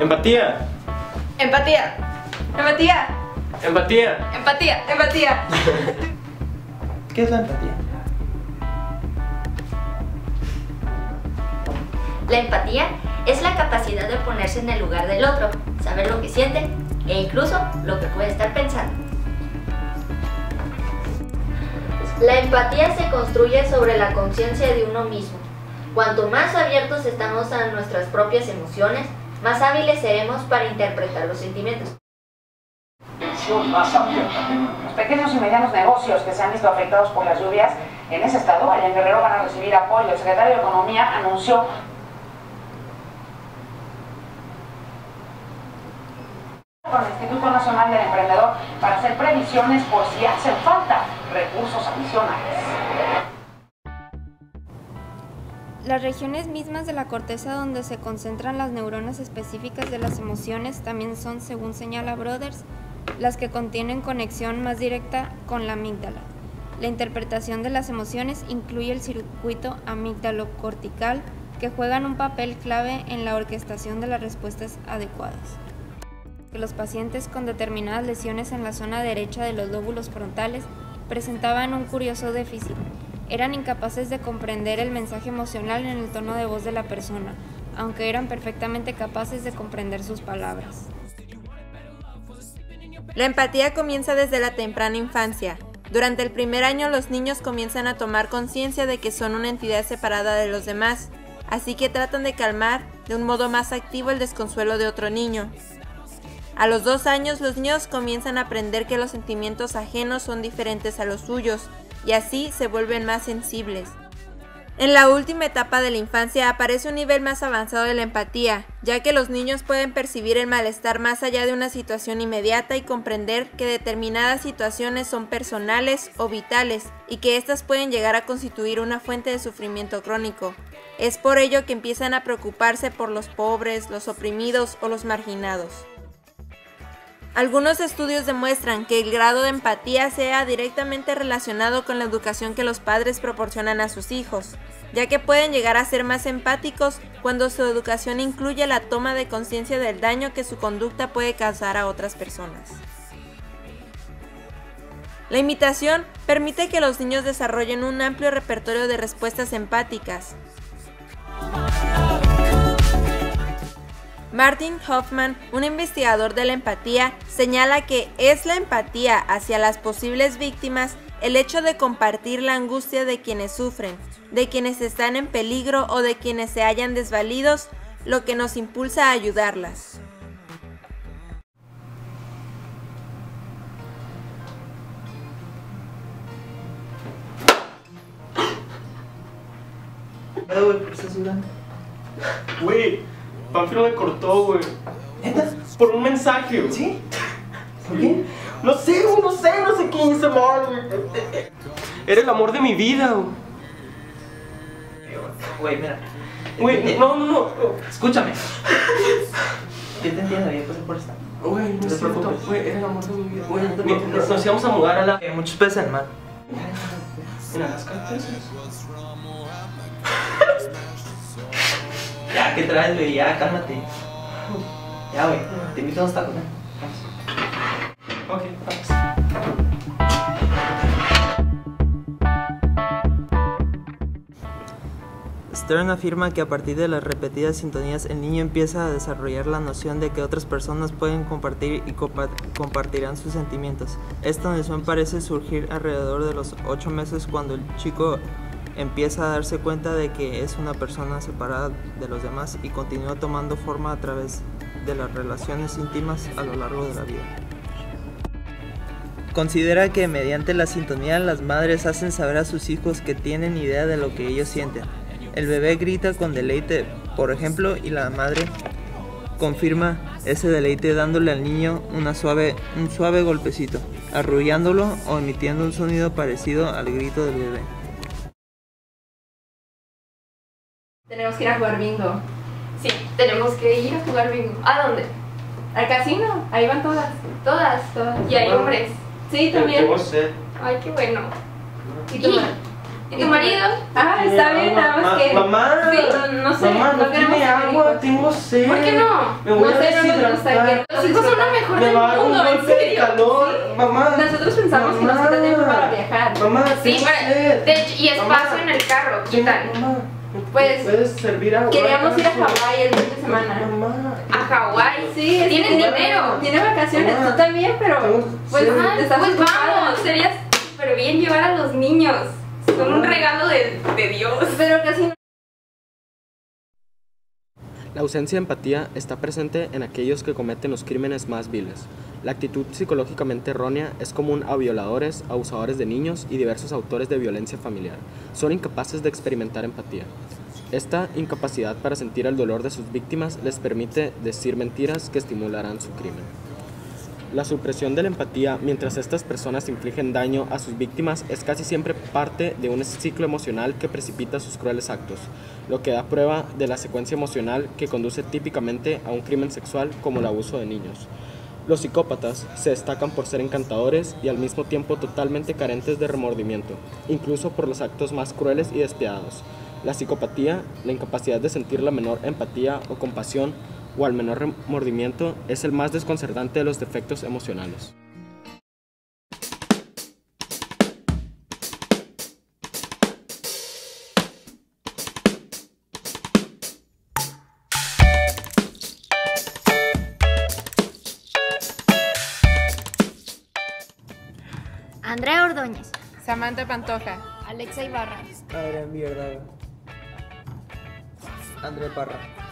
Empatía. Empatía. Empatía. Empatía. Empatía. Empatía. ¿Qué es la empatía? La empatía es la capacidad de ponerse en el lugar del otro, saber lo que siente e incluso lo que puede estar pensando. La empatía se construye sobre la conciencia de uno mismo. Cuanto más abiertos estamos a nuestras propias emociones, más hábiles seremos para interpretar los sentimientos. más. Los pequeños y medianos negocios que se han visto afectados por las lluvias en ese estado, allá en Guerrero, van a recibir apoyo. El secretario de Economía anunció con el Instituto Nacional del Emprendedor para hacer previsiones por si hacen falta recursos adicionales. Las regiones mismas de la corteza donde se concentran las neuronas específicas de las emociones también son, según señala Brothers, las que contienen conexión más directa con la amígdala. La interpretación de las emociones incluye el circuito amígdalo-cortical que juegan un papel clave en la orquestación de las respuestas adecuadas. Los pacientes con determinadas lesiones en la zona derecha de los lóbulos frontales presentaban un curioso déficit. Eran incapaces de comprender el mensaje emocional en el tono de voz de la persona, aunque eran perfectamente capaces de comprender sus palabras. La empatía comienza desde la temprana infancia. Durante el primer año los niños comienzan a tomar conciencia de que son una entidad separada de los demás, así que tratan de calmar de un modo más activo el desconsuelo de otro niño. A los dos años los niños comienzan a aprender que los sentimientos ajenos son diferentes a los suyos y así se vuelven más sensibles. En la última etapa de la infancia aparece un nivel más avanzado de la empatía, ya que los niños pueden percibir el malestar más allá de una situación inmediata y comprender que determinadas situaciones son personales o vitales y que éstas pueden llegar a constituir una fuente de sufrimiento crónico. Es por ello que empiezan a preocuparse por los pobres, los oprimidos o los marginados. Algunos estudios demuestran que el grado de empatía sea directamente relacionado con la educación que los padres proporcionan a sus hijos, ya que pueden llegar a ser más empáticos cuando su educación incluye la toma de conciencia del daño que su conducta puede causar a otras personas. La imitación permite que los niños desarrollen un amplio repertorio de respuestas empáticas, Martin Hoffman, un investigador de la empatía, señala que es la empatía hacia las posibles víctimas el hecho de compartir la angustia de quienes sufren, de quienes están en peligro o de quienes se hallan desvalidos, lo que nos impulsa a ayudarlas. Güey, Panfilo me cortó, güey. ¿Neta? Por un mensaje, güey. ¿Sí? ¿Por qué? No sé, güey, no sé, no sé qué hice mal, güey. Era el amor de mi vida, güey. Güey, mira. Güey, no, no, no. Escúchame. Yo te entiendo, yo pasé por esta. Güey, no te preocupes. güey, era el amor de mi vida. Güey, No te mi- preocupes. nos íbamos a mudar a la... Eh, muchos pesan, man. En Alaska, entonces. Ya, ¿qué traes, güey? Ya, cálmate. Ya, güey. Te invito a unos tacos, ¿eh? Ok, thanks. Stern afirma que a partir de las repetidas sintonías el niño empieza a desarrollar la noción de que otras personas pueden compartir y compa- compartirán sus sentimientos. Esta noción parece surgir alrededor de los 8 meses cuando el chico empieza a darse cuenta de que es una persona separada de los demás y continúa tomando forma a través de las relaciones íntimas a lo largo de la vida. Considera que mediante la sintonía las madres hacen saber a sus hijos que tienen idea de lo que ellos sienten. El bebé grita con deleite, por ejemplo, y la madre confirma ese deleite dándole al niño una suave, un suave golpecito, arrullándolo o emitiendo un sonido parecido al grito del bebé. Tenemos que ir a jugar bingo. Sí, Tenemos que ir a jugar bingo. ¿A dónde? Al casino. Ahí van todas. Todas, todas. Y hay hombres. Sí, Tengo también. sed. Ay, qué bueno. ¿Y Y tú? ¿Y tu marido? Ah, está bien, nada más que. Mamá, Sí, no, no sé, mamá, no, no, queremos tiene agua, tengo sed. ¿Por qué no? Me voy No a sé, no nos gusta que- Los hijos son lo mejor Me del a mundo, en serio. calor, mamá. Nosotros pensamos que nos Mamá. tiempo para viajar. Mamá, Sí, tengo para- sed. de hecho, y espacio Mamá. en el carro, ¿qué tal? Mamá, ¿me Pues, ¿puedes servir? Queríamos ir a? Hawái el fin de semana. Mamá. A Hawái. Sí, es ¿Tienes dinero? Tiene vacaciones, Mamá. tú también, pero. Pues. Ah, pues ocupada. vamos, sería súper bien llevar a los niños. Son un regalo de, de Dios. Pero casi no. La ausencia de empatía está presente en aquellos que cometen los crímenes más viles. La actitud psicológicamente errónea es común a violadores, abusadores de niños y diversos autores de violencia familiar. Son incapaces de experimentar empatía. Esta incapacidad para sentir el dolor de sus víctimas les permite decir mentiras que estimularán su crimen. La supresión de la empatía mientras estas personas infligen daño a sus víctimas es casi siempre parte de un ciclo emocional que precipita sus crueles actos, lo que da prueba de la secuencia emocional que conduce típicamente a un crimen sexual como el abuso de niños. Los psicópatas se destacan por ser encantadores y al mismo tiempo totalmente carentes de remordimiento, incluso por los actos más crueles y despiadados. La psicopatía, la incapacidad de sentir la menor empatía o compasión o al menor remordimiento, es el más desconcertante de los defectos emocionales. Andrea Ordóñez. Samantha Pantoja. Alexa Ibarra. Adrián Mierda. André Parra.